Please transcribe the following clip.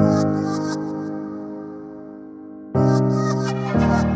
Música